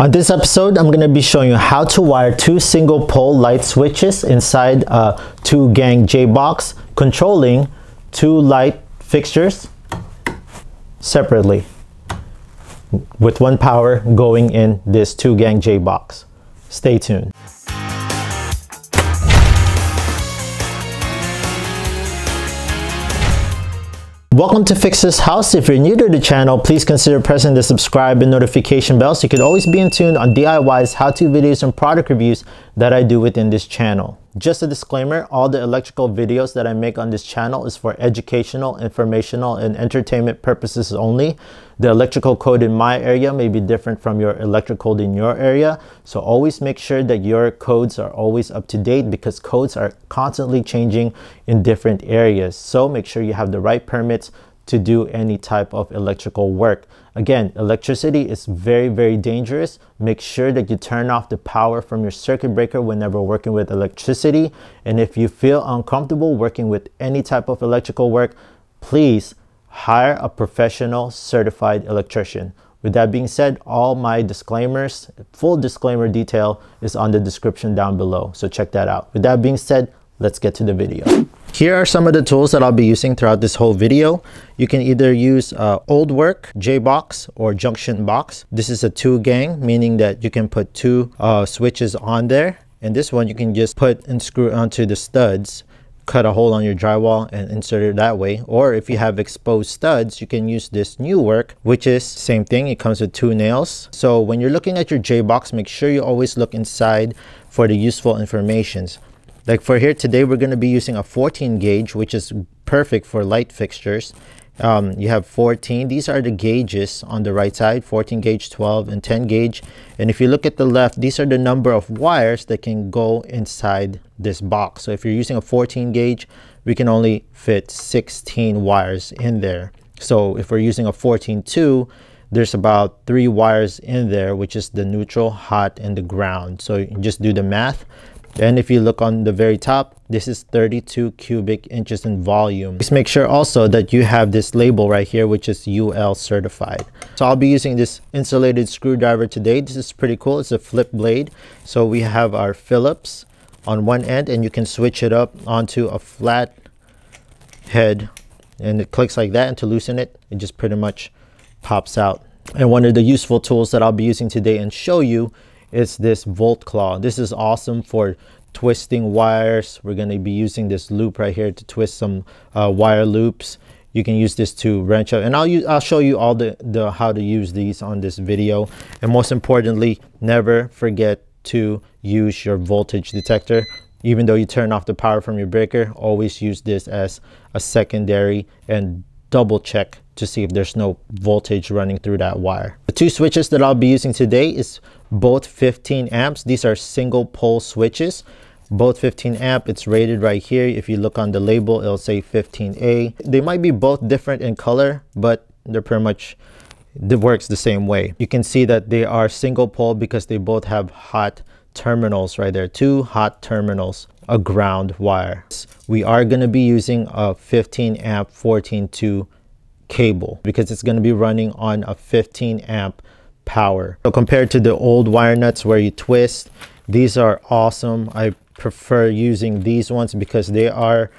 On this episode, I'm going to be showing you how to wire two single pole light switches inside a two gang J box controlling two light fixtures separately with one power going in this two gang J box. Stay tuned. Welcome to Fix This House. If you're new to the channel, please consider pressing the subscribe and notification bell so you can always be in tune on DIYs, how-to videos, and product reviews that I do within this channel. Just a disclaimer, all the electrical videos that I make on this channel is for educational, informational, and entertainment purposes only. The electrical code in my area may be different from your electrical code in your area. So always make sure that your codes are always up to date because codes are constantly changing in different areas. So make sure you have the right permits to do any type of electrical work. Again, electricity is very, very dangerous. Make sure that you turn off the power from your circuit breaker whenever working with electricity. And if you feel uncomfortable working with any type of electrical work, please hire a professional certified electrician. With that being said, all my disclaimers, full disclaimer detail is on the description down below. So check that out. With that being said, let's get to the video. Here are some of the tools that I'll be using throughout this whole video. You can either use uh, old work, J-box, or junction box. This is a two gang, meaning that you can put two uh, switches on there. And this one you can just put and screw onto the studs cut a hole on your drywall and insert it that way or if you have exposed studs you can use this new work which is same thing it comes with two nails so when you're looking at your j-box make sure you always look inside for the useful informations like for here today, we're going to be using a 14 gauge, which is perfect for light fixtures. Um, you have 14. These are the gauges on the right side, 14 gauge, 12, and 10 gauge. And if you look at the left, these are the number of wires that can go inside this box. So if you're using a 14 gauge, we can only fit 16 wires in there. So if we're using a 14.2, there's about three wires in there, which is the neutral, hot, and the ground. So you just do the math. And if you look on the very top, this is 32 cubic inches in volume. Just make sure also that you have this label right here, which is UL certified. So I'll be using this insulated screwdriver today. This is pretty cool. It's a flip blade. So we have our Phillips on one end and you can switch it up onto a flat head and it clicks like that and to loosen it, it just pretty much pops out. And one of the useful tools that I'll be using today and show you is this volt claw. This is awesome for twisting wires. We're going to be using this loop right here to twist some uh, wire loops. You can use this to wrench out and I'll use, I'll show you all the, the how to use these on this video. And most importantly, never forget to use your voltage detector. Even though you turn off the power from your breaker, always use this as a secondary and double check to see if there's no voltage running through that wire. The two switches that I'll be using today is both 15 amps. These are single pole switches, both 15 amp. It's rated right here. If you look on the label, it'll say 15A. They might be both different in color, but they're pretty much it works the same way. You can see that they are single pole because they both have hot terminals right there. Two hot terminals, a ground wire. We are going to be using a 15 amp 14.2 cable because it's going to be running on a 15 amp power. So compared to the old wire nuts where you twist, these are awesome. I prefer using these ones because they are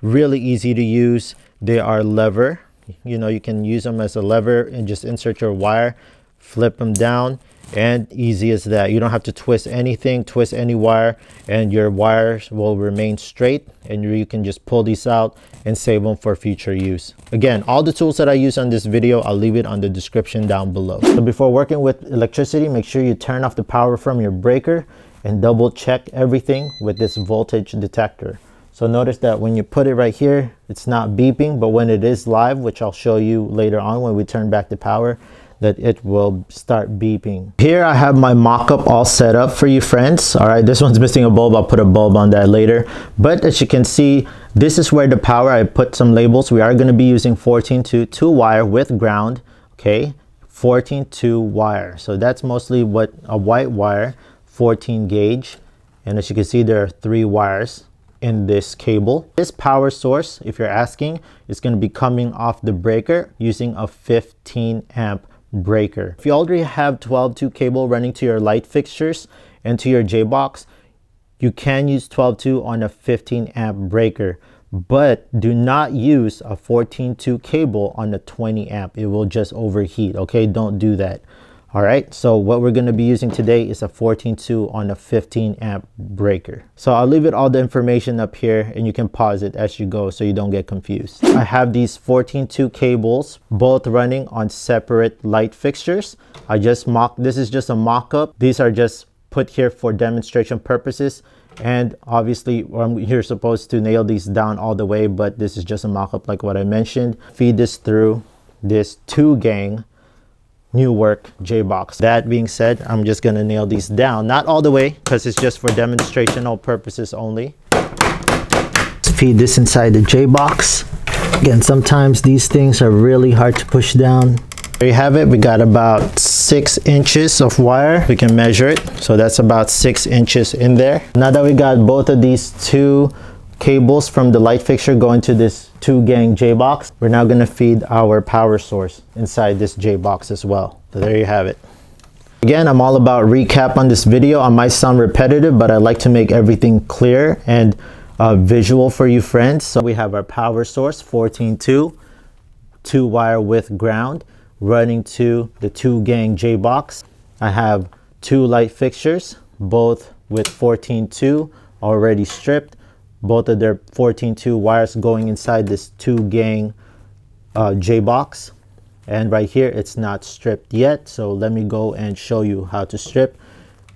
really easy to use. They are lever. You know, you can use them as a lever and just insert your wire, flip them down and easy as that. You don't have to twist anything twist any wire and your wires will remain straight and you can just pull these out and save them for future use. Again all the tools that i use on this video i'll leave it on the description down below. So before working with electricity make sure you turn off the power from your breaker and double check everything with this voltage detector. So notice that when you put it right here it's not beeping but when it is live which i'll show you later on when we turn back the power that it will start beeping. Here I have my mock-up all set up for you friends. All right, this one's missing a bulb. I'll put a bulb on that later. But as you can see, this is where the power, I put some labels. We are gonna be using 14 to 2 wire with ground, okay? 14 to wire. So that's mostly what a white wire, 14 gauge. And as you can see, there are three wires in this cable. This power source, if you're asking, is going to be coming off the breaker using a 15 amp breaker. If you already have 12-2 cable running to your light fixtures and to your J-box, you can use 12-2 on a 15 amp breaker, but do not use a 14-2 cable on a 20 amp. It will just overheat, okay? Don't do that. All right, so what we're gonna be using today is a 14.2 on a 15 amp breaker. So I'll leave it all the information up here and you can pause it as you go so you don't get confused. I have these 14.2 cables, both running on separate light fixtures. I just mock, this is just a mock-up. These are just put here for demonstration purposes. And obviously um, you're supposed to nail these down all the way, but this is just a mock-up like what I mentioned. Feed this through this two gang new work J-Box. That being said, I'm just gonna nail these down. Not all the way, because it's just for demonstrational purposes only. Let's feed this inside the J-Box. Again, sometimes these things are really hard to push down. There you have it. We got about six inches of wire. We can measure it. So that's about six inches in there. Now that we got both of these two cables from the light fixture going to this two gang J box. We're now gonna feed our power source inside this J box as well. So there you have it. Again, I'm all about recap on this video. I might sound repetitive, but I like to make everything clear and uh, visual for you friends. So we have our power source 14.2, two wire with ground running to the two gang J box. I have two light fixtures, both with 14.2 already stripped both of their 14-2 wires going inside this two gang uh, J box and right here it's not stripped yet. So let me go and show you how to strip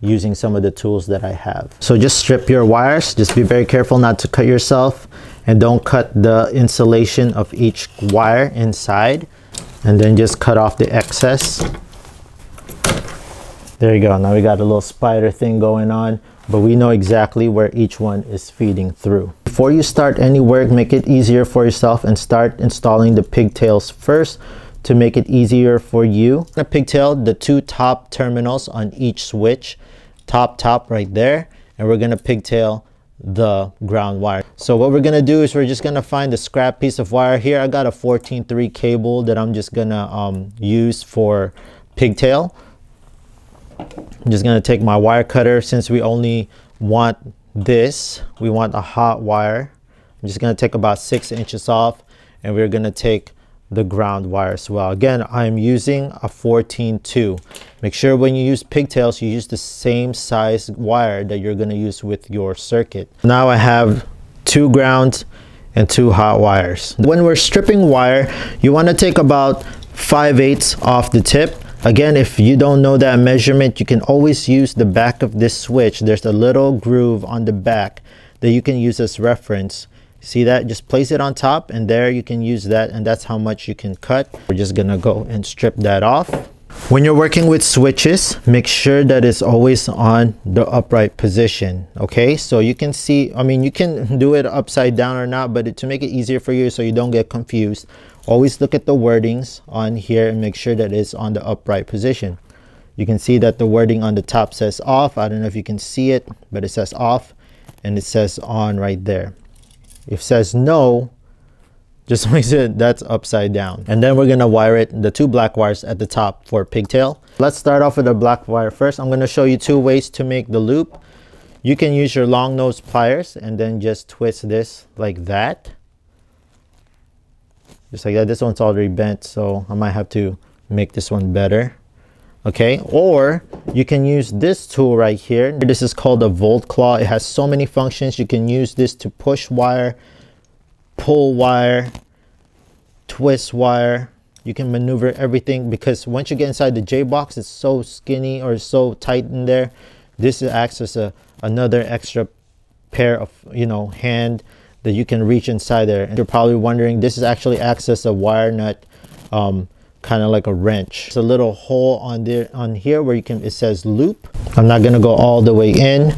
using some of the tools that I have. So just strip your wires. Just be very careful not to cut yourself. And don't cut the insulation of each wire inside. And then just cut off the excess. There you go. Now we got a little spider thing going on but we know exactly where each one is feeding through. Before you start any work, make it easier for yourself and start installing the pigtails first to make it easier for you. A pigtail, the two top terminals on each switch, top, top right there, and we're gonna pigtail the ground wire. So what we're gonna do is we're just gonna find a scrap piece of wire here. I got a 14.3 cable that I'm just gonna um, use for pigtail. I'm just going to take my wire cutter since we only want this. We want a hot wire. I'm just going to take about six inches off and we're going to take the ground wire as well. Again, I'm using a 14-2. Make sure when you use pigtails, you use the same size wire that you're going to use with your circuit. Now I have two ground and two hot wires. When we're stripping wire, you want to take about 5 eighths off the tip Again, if you don't know that measurement, you can always use the back of this switch. There's a little groove on the back that you can use as reference. See that? Just place it on top and there you can use that and that's how much you can cut. We're just gonna go and strip that off. When you're working with switches, make sure that it's always on the upright position, okay? So you can see, I mean, you can do it upside down or not, but to make it easier for you so you don't get confused, always look at the wordings on here and make sure that it's on the upright position. You can see that the wording on the top says off. I don't know if you can see it, but it says off and it says on right there. If says no, just makes it that's upside down. And then we're gonna wire it, the two black wires at the top for pigtail. Let's start off with the black wire first. I'm gonna show you two ways to make the loop. You can use your long nose pliers and then just twist this like that just like that this one's already bent so I might have to make this one better. Okay or you can use this tool right here. This is called a volt claw. It has so many functions. You can use this to push wire pull wire twist wire. You can maneuver everything because once you get inside the J box it's so skinny or so tight in there. This acts as a another extra pair of you know hand that you can reach inside there. And you're probably wondering, this is actually access a wire nut, um, kind of like a wrench. It's a little hole on there on here where you can, it says loop. I'm not gonna go all the way in,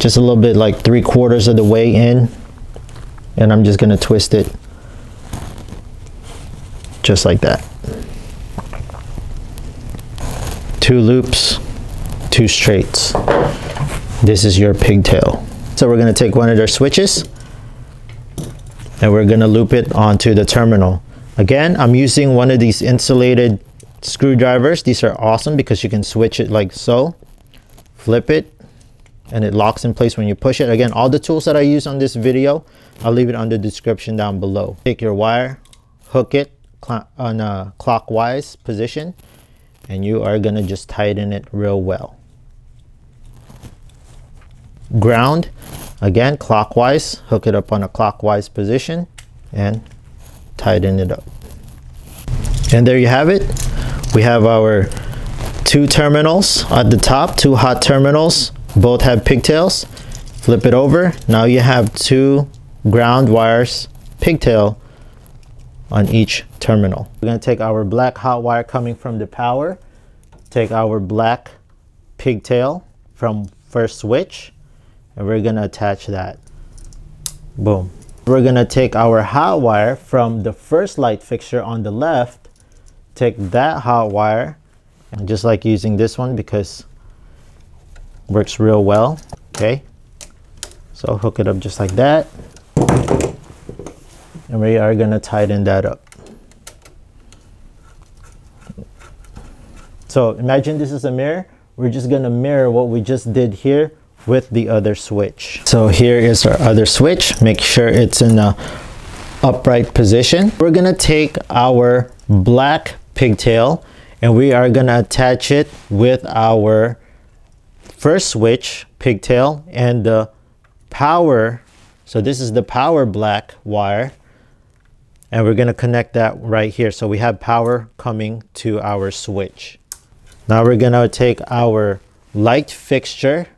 just a little bit like three quarters of the way in. And I'm just gonna twist it just like that. Two loops, two straights. This is your pigtail. So we're gonna take one of their switches and we're going to loop it onto the terminal. Again, I'm using one of these insulated screwdrivers. These are awesome because you can switch it like so, flip it, and it locks in place when you push it. Again, all the tools that I use on this video, I'll leave it on the description down below. Take your wire, hook it on a clockwise position, and you are gonna just tighten it real well. Ground, again, clockwise, hook it up on a clockwise position, and tighten it up. And there you have it. We have our two terminals at the top, two hot terminals. Both have pigtails. Flip it over. Now you have two ground wires, pigtail on each terminal. We're going to take our black hot wire coming from the power, take our black pigtail from first switch, and we're to attach that. Boom. We're to take our hot wire from the first light fixture on the left, take that hot wire, and just like using this one because works real well, okay? So hook it up just like that. And we are to tighten that up. So imagine this is a mirror. We're just to mirror what we just did here with the other switch. So here is our other switch. Make sure it's in a upright position. We're gonna take our black pigtail and we are gonna attach it with our first switch pigtail and the power. So this is the power black wire and we're gonna connect that right here. So we have power coming to our switch. Now we're gonna take our light fixture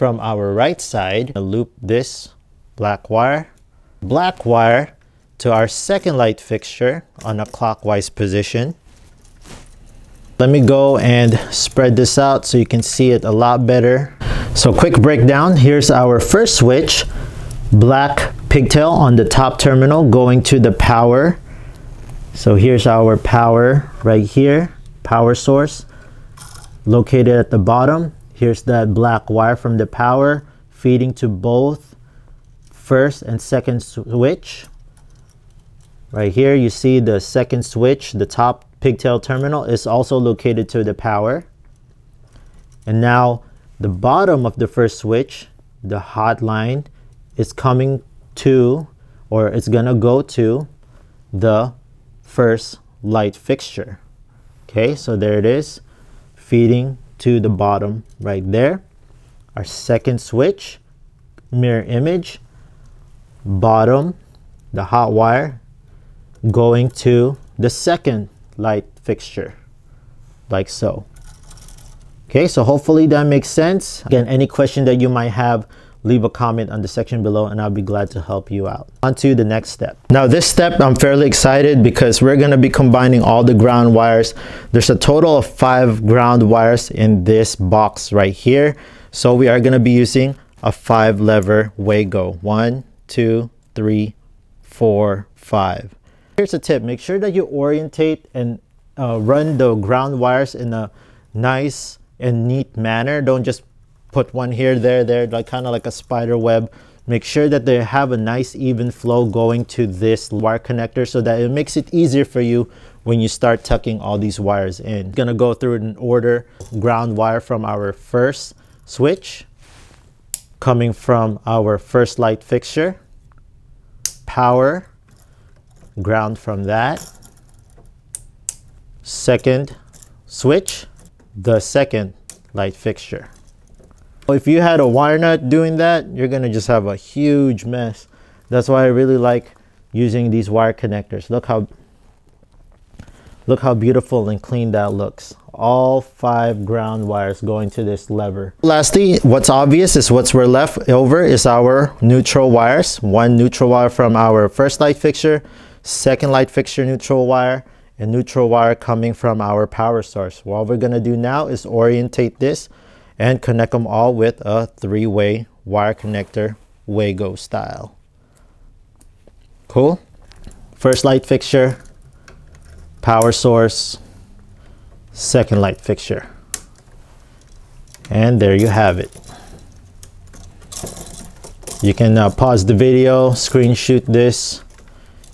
from our right side, loop this black wire, black wire to our second light fixture on a clockwise position. Let me go and spread this out so you can see it a lot better. So quick breakdown, here's our first switch, black pigtail on the top terminal going to the power. So here's our power right here, power source located at the bottom. Here's that black wire from the power feeding to both first and second switch. Right here, you see the second switch, the top pigtail terminal is also located to the power. And now the bottom of the first switch, the hot line, is coming to, or it's gonna go to the first light fixture. Okay, so there it is, feeding to the bottom right there. Our second switch, mirror image, bottom, the hot wire, going to the second light fixture, like so. Okay, so hopefully that makes sense. Again, any question that you might have, leave a comment on the section below and I'll be glad to help you out. On to the next step. Now this step I'm fairly excited because we're going to be combining all the ground wires. There's a total of five ground wires in this box right here. So we are going to be using a five lever Wago. One, two, three, four, five. Here's a tip. Make sure that you orientate and uh, run the ground wires in a nice and neat manner. Don't just put one here, there, there, like kind of like a spider web. Make sure that they have a nice even flow going to this wire connector so that it makes it easier for you when you start tucking all these wires in. Gonna go through in order. Ground wire from our first switch, coming from our first light fixture, power, ground from that, second switch, the second light fixture. If you had a wire nut doing that, you're gonna just have a huge mess. That's why I really like using these wire connectors. Look how look how beautiful and clean that looks. All five ground wires going to this lever. Lastly, what's obvious is what's we're left over is our neutral wires. One neutral wire from our first light fixture, second light fixture neutral wire, and neutral wire coming from our power source. What we're gonna do now is orientate this and connect them all with a three-way wire connector Wago style. Cool. First light fixture, power source, second light fixture. And there you have it. You can uh, pause the video, screenshot this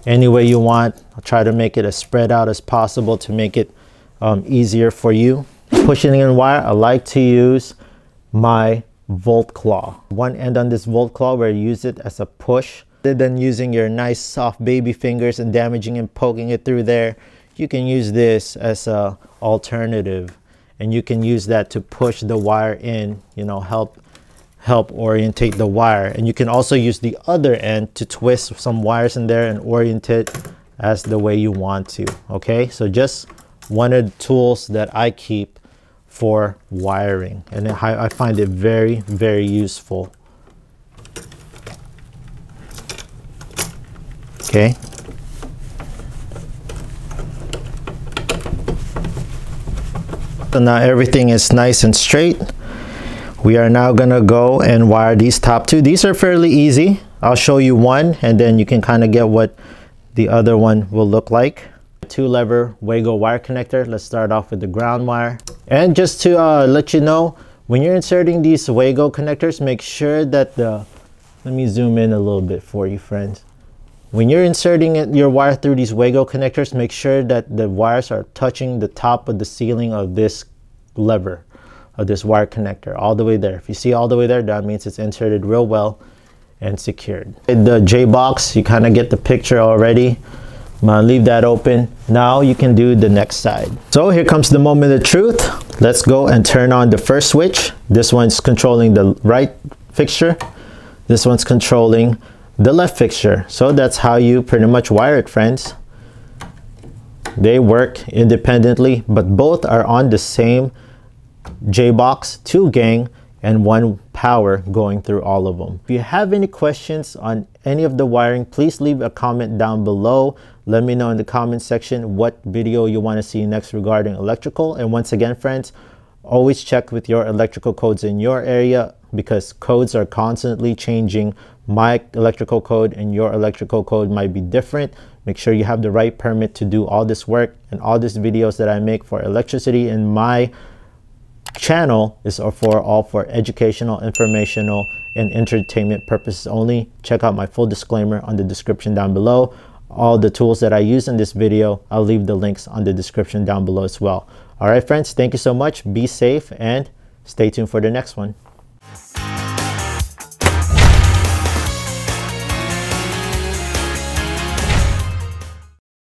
any way you want. I'll try to make it as spread out as possible to make it um, easier for you. Pushing in wire, I like to use my volt claw. One end on this volt claw where you use it as a push. Than using your nice soft baby fingers and damaging and poking it through there, you can use this as a alternative and you can use that to push the wire in, you know, help help orientate the wire. And you can also use the other end to twist some wires in there and orient it as the way you want to, okay? So just one of the tools that I keep for wiring and I, I find it very, very useful. Okay. So now everything is nice and straight. We are now gonna go and wire these top two. These are fairly easy. I'll show you one and then you can kind of get what the other one will look like. Two lever Wago wire connector. Let's start off with the ground wire. And just to uh, let you know, when you're inserting these Wago connectors, make sure that the, let me zoom in a little bit for you friends. When you're inserting it, your wire through these Wago connectors, make sure that the wires are touching the top of the ceiling of this lever of this wire connector all the way there. If you see all the way there, that means it's inserted real well and secured. The J-box, you kind of get the picture already. Leave that open. Now you can do the next side. So here comes the moment of truth. Let's go and turn on the first switch. This one's controlling the right fixture. This one's controlling the left fixture. So that's how you pretty much wire it, friends. They work independently, but both are on the same J-Box, two gang, and one power going through all of them. If you have any questions on any of the wiring, please leave a comment down below. Let me know in the comment section what video you want to see next regarding electrical. And once again, friends, always check with your electrical codes in your area because codes are constantly changing. My electrical code and your electrical code might be different. Make sure you have the right permit to do all this work and all these videos that I make for electricity in my channel is for all for educational, informational, and entertainment purposes only. Check out my full disclaimer on the description down below. All the tools that I use in this video, I'll leave the links on the description down below as well. All right, friends, thank you so much. Be safe and stay tuned for the next one.